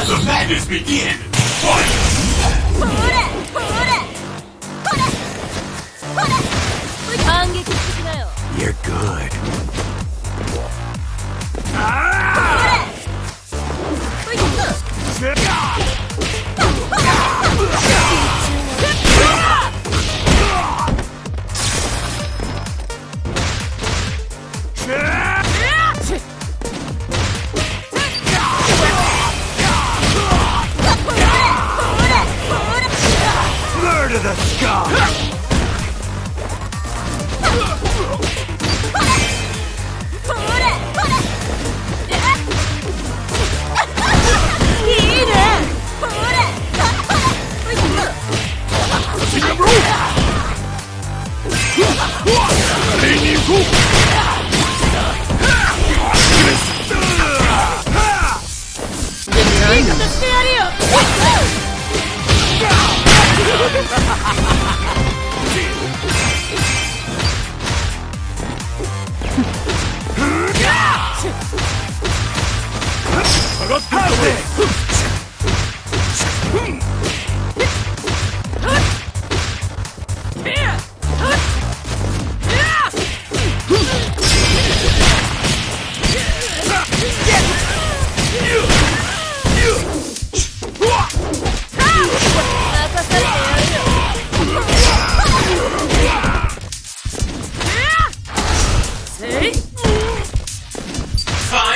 Let the madness begin! Fight! ほれほれほれほれ反撃してきなよ You're good. ほい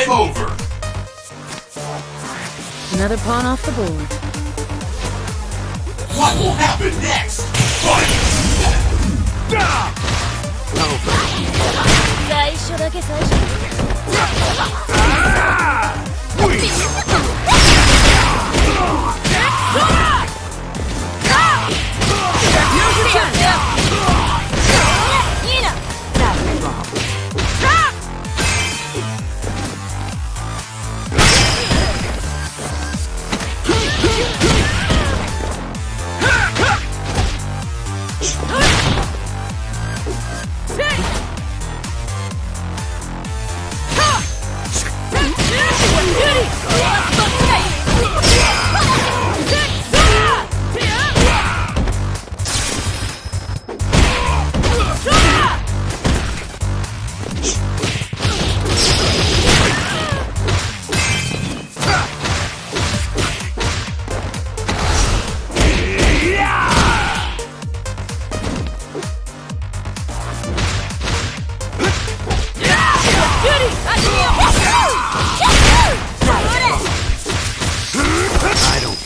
Over! Another pawn off the board. What will happen next? Fight! 最 ah!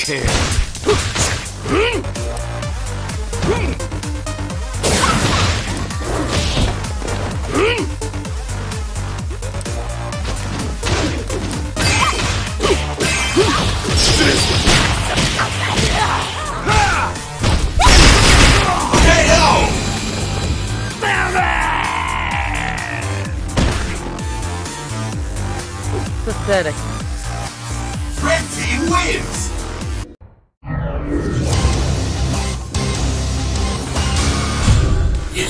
Care. Pathetic. Red team wins!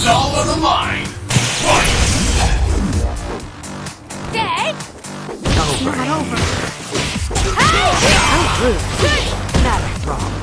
All on the line! Fight! Dad? Over here. hate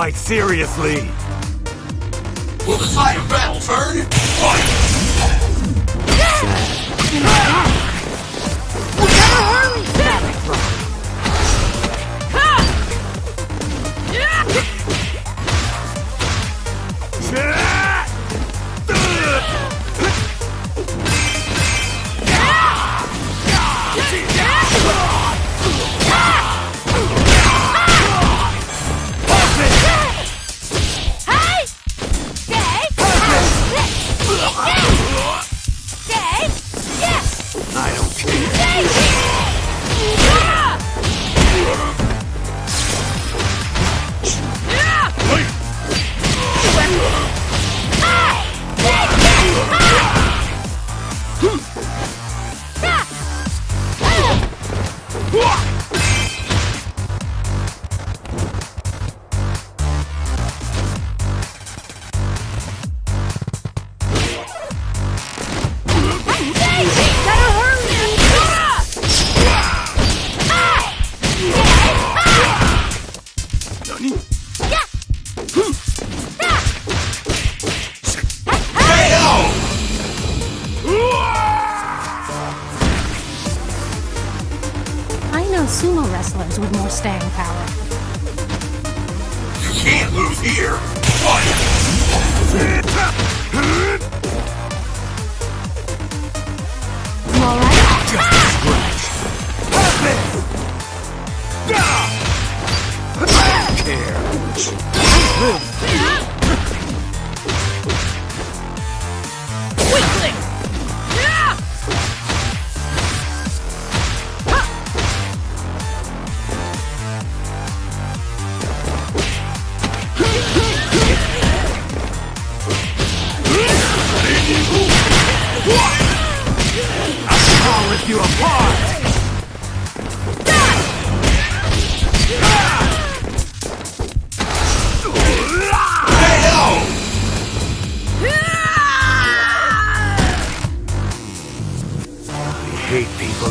fight seriously. Will the tide of battle turn? Fight! Hey! KO! Sumo wrestlers with more staying power. You can't lose here! Fight! You alright? I'll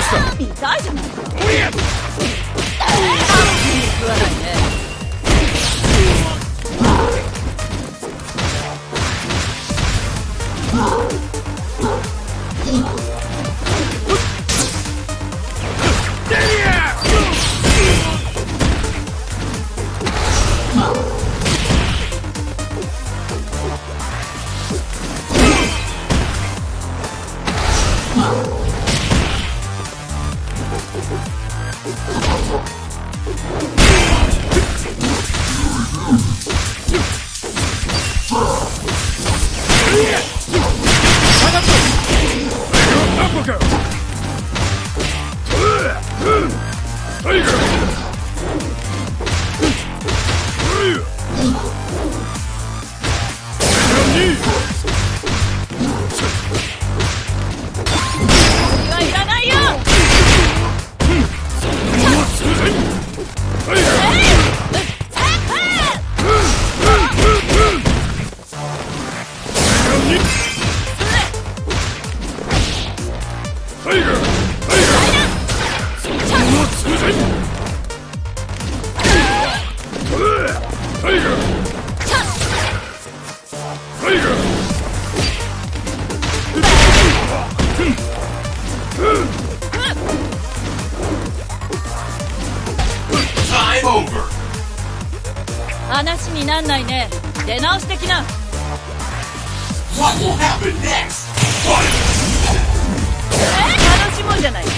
した痛いじゃない。かおや食わない。ね話になんないね。出直してきな。What 楽しもうじゃないか。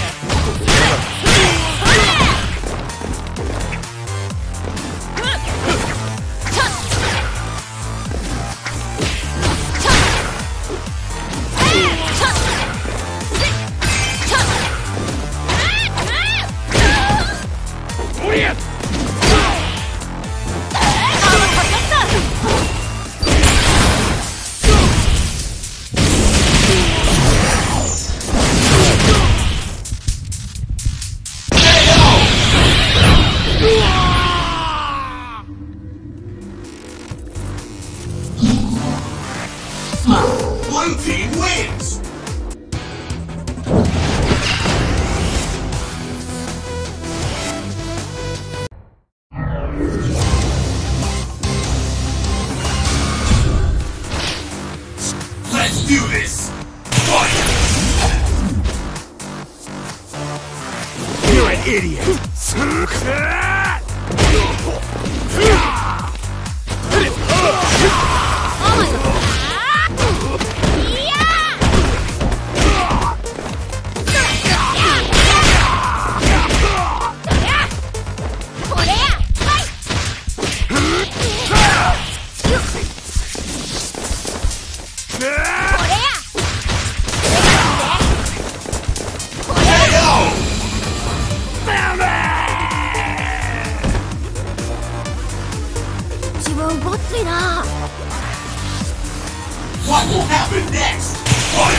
What will happen next? Fight!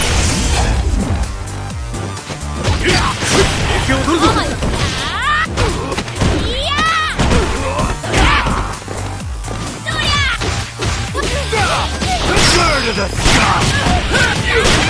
Burn to the scum! I'll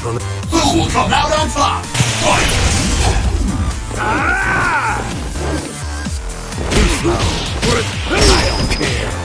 hate people. Who will come out on top? Fight! Ah! Slow. I don't care.